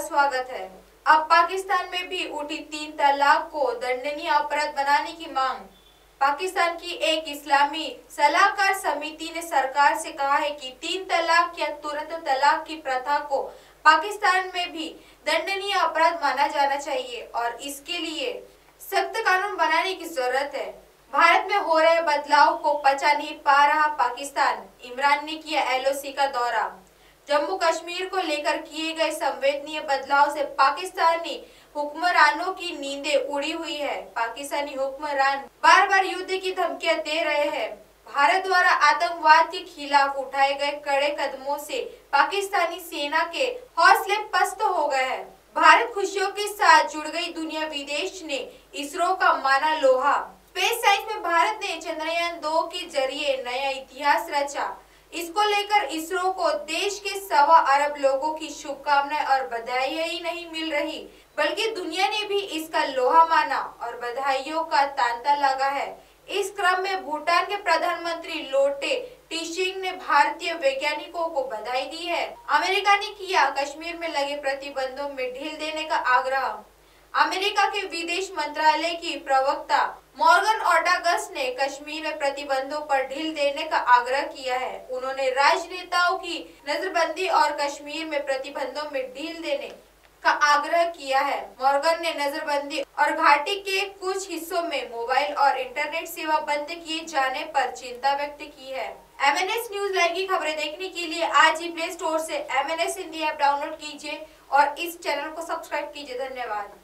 स्वागत है। अब पाकिस्तान में भी उठी तीन तलाक को दंडनीय अपराध बनाने की मांग। पाकिस्तान की एक इस्लामी सलाहकार समिति ने सरकार से कहा है कि तीन तलाक या तुरंत तलाक की प्रथा को पाकिस्तान में भी दंडनीय अपराध माना जाना चाहिए और इसके लिए सख्त कानून बनाने की ज़रूरत है। भारत में हो रहे बदलाव को पचा नहीं पा रहा पाकिस्तान। इमरान ने किया एलओसी का दौरा। कश्मीर को लेकर किए गए संवेदनीय बदलाव से पाकिस्तानी हुक्मरानों की नींदें उड़ी हुई है। पाकिस्तानी हुक्मरान बार बार युद्ध की धमकियाँ दे रहे हैं। भारत द्वारा आतंकवाद के खिलाफ उठाए गए कड़े कदमों से पाकिस्तानी सेना के हौसले पस्त हो गए हैं। भारत खुशियों के साथ जुड़ गई दुनिया विदेश ने इसरो का माना लोहा। स्पेस साइंस में भारत ने चंद्रयान दो के ज़रिए नया इतिहास रचा। इसको लेकर इसरो को देश के सवा अरब लोगों की शुभकामनाएँ और बधाई ही नहीं मिल रही, बल्कि दुनिया ने भी इसका लोहा माना और बधाइयों का तांता लगा है। इस क्रम में भूटान के प्रधानमंत्री लोटे टीशिंग ने भारतीय वैज्ञानिकों को बधाई दी है। अमेरिका ने किया कश्मीर में लगे प्रतिबंधों में ढील देने का आग्रह। अमेरिका के विदेश मंत्रालय की प्रवक्ता मॉर्गन ऑर्डागस ने कश्मीर में प्रतिबंधों पर ढील देने का आग्रह किया है। उन्होंने राजनेताओं की नजरबंदी और कश्मीर में प्रतिबंधों में ढील देने का आग्रह किया है। मॉर्गन ने नजरबंदी और घाटी के कुछ हिस्सों में मोबाइल और इंटरनेट सेवा बंद किए जाने पर चिंता व्यक्त की है। M N S news live की खबरें देखने के लिए आज ही प्ले स्टोर से M N S Hindi app download कीजिए और इस चैनल को सब्सक्राइब कीजिए। धन्यवाद।